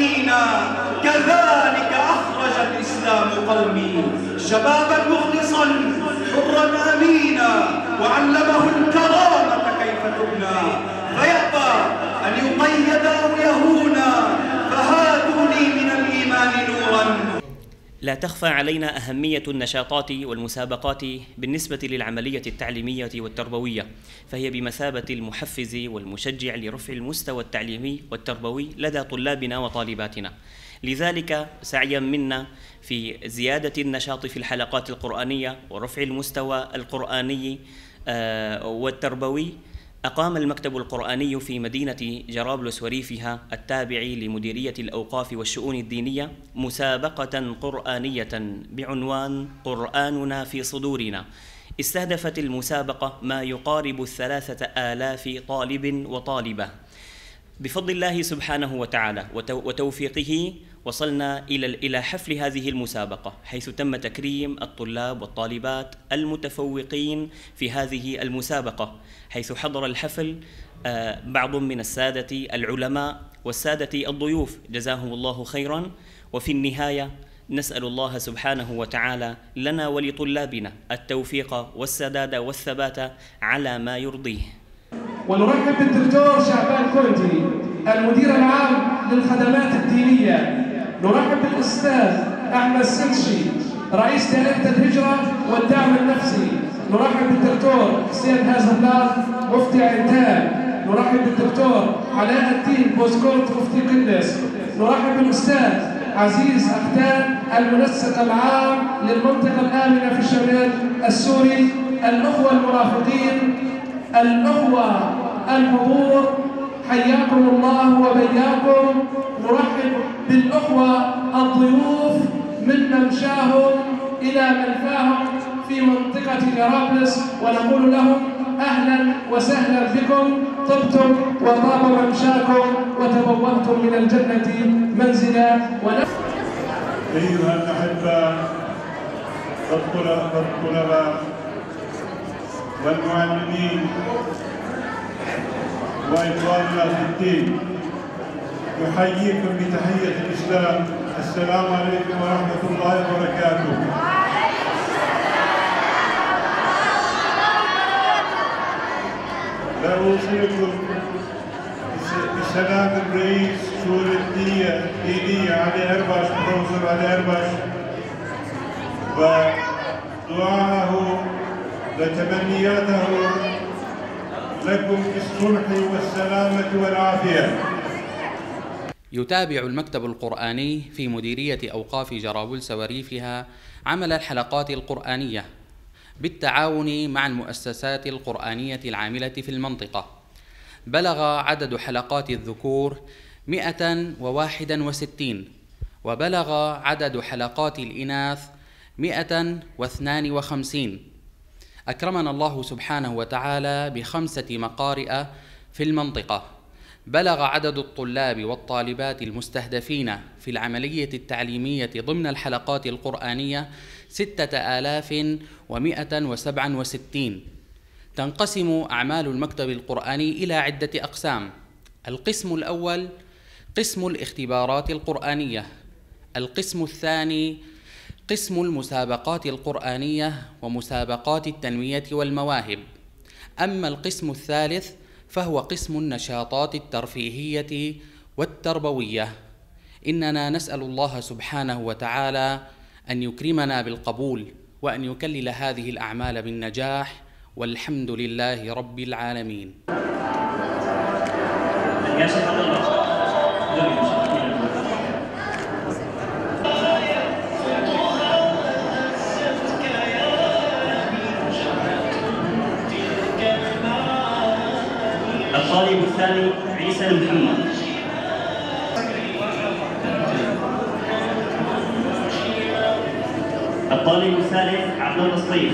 المؤمنين كذلك أخرج الإسلام قومي شبابا مخلصا حرا أمينا وعلمه الكرامة كيف تبنى. فيأبى أن يقيد أو يهونا فهاتوا لي من الإيمان نورا. لا تخفى علينا أهمية النشاطات والمسابقات بالنسبة للعملية التعليمية والتربوية، فهي بمثابة المحفز والمشجع لرفع المستوى التعليمي والتربوي لدى طلابنا وطالباتنا. لذلك سعيا منا في زيادة النشاط في الحلقات القرآنية ورفع المستوى القرآني آه، والتربوي أقام المكتب القرآني في مدينة جرابلس وريفها التابع لمديرية الأوقاف والشؤون الدينية مسابقة قرآنية بعنوان قرآننا في صدورنا. استهدفت المسابقة ما يقارب الثلاثة آلاف طالب وطالبة. بفضل الله سبحانه وتعالى وتوفيقه وصلنا إلى إلى حفل هذه المسابقة حيث تم تكريم الطلاب والطالبات المتفوقين في هذه المسابقة حيث حضر الحفل آه، بعض من السادة العلماء والسادة الضيوف. جزاهم الله خيرا. وفي النهاية نسأل الله سبحانه وتعالى لنا ولطلابنا التوفيق والسداد والثبات على ما يرضيه. ونرحب بالدكتور شعبان كونتي المدير العام للخدمات الدينية. نرحب بالأستاذ أحمد سنشي رئيس دائرة الهجرة والدعم النفسي. نرحب بالدكتور حسين هازملار مفتي عتاب. نرحب بالدكتور علاء الدين بوزكورت مفتي قندس نرحب بالأستاذ عزيز أختان المنسق العام للمنطقة الآمنة في الشمال السوري الأخوة المرافقين. الأخوة الحضور. حياكم الله وبياكم. نرحب بالأخوة الضيوف من ممشاهم إلى منفاهم في منطقة جرابلس ونقول لهم أهلا وسهلا بكم. طبتم وطاب ممشاكم وتبوأتم من الجنة منزلا. أيها الأحبة الطلباء والمعلمين وإخواننا في الدين. يحييكم بتحية الإسلام. السلام عليكم ورحمة الله وبركاته. لا أوصيكم بسلام الرئيس شؤون الدينية دينية علي أرباش بروفيسور علي أرباش ودعاءه وتمنياته لكم بالصلح والسلامة والعافية. يتابع المكتب القرآني في مديرية أوقاف جرابلس وريفها عمل الحلقات القرآنية بالتعاون مع المؤسسات القرآنية العاملة في المنطقة. بلغ عدد حلقات الذكور 161 وبلغ عدد حلقات الإناث 152 أكرمنا الله سبحانه وتعالى بخمسة مقارئ في المنطقة. بلغ عدد الطلاب والطالبات المستهدفين في العملية التعليمية ضمن الحلقات القرآنية ستة آلاف ومائة وسبعا وستين. تنقسم أعمال المكتب القرآني إلى عدة أقسام. القسم الأول قسم الاختبارات القرآنية. القسم الثاني قسم المسابقات القرآنية ومسابقات التنمية والمواهب. أما القسم الثالث فهو قسم النشاطات الترفيهية والتربوية. إننا نسأل الله سبحانه وتعالى أن يكرمنا بالقبول وأن يكلل هذه الأعمال بالنجاح. والحمد لله رب العالمين. الأستاذ عيسى محمد. الطالب الثالث عبد الله الصيف.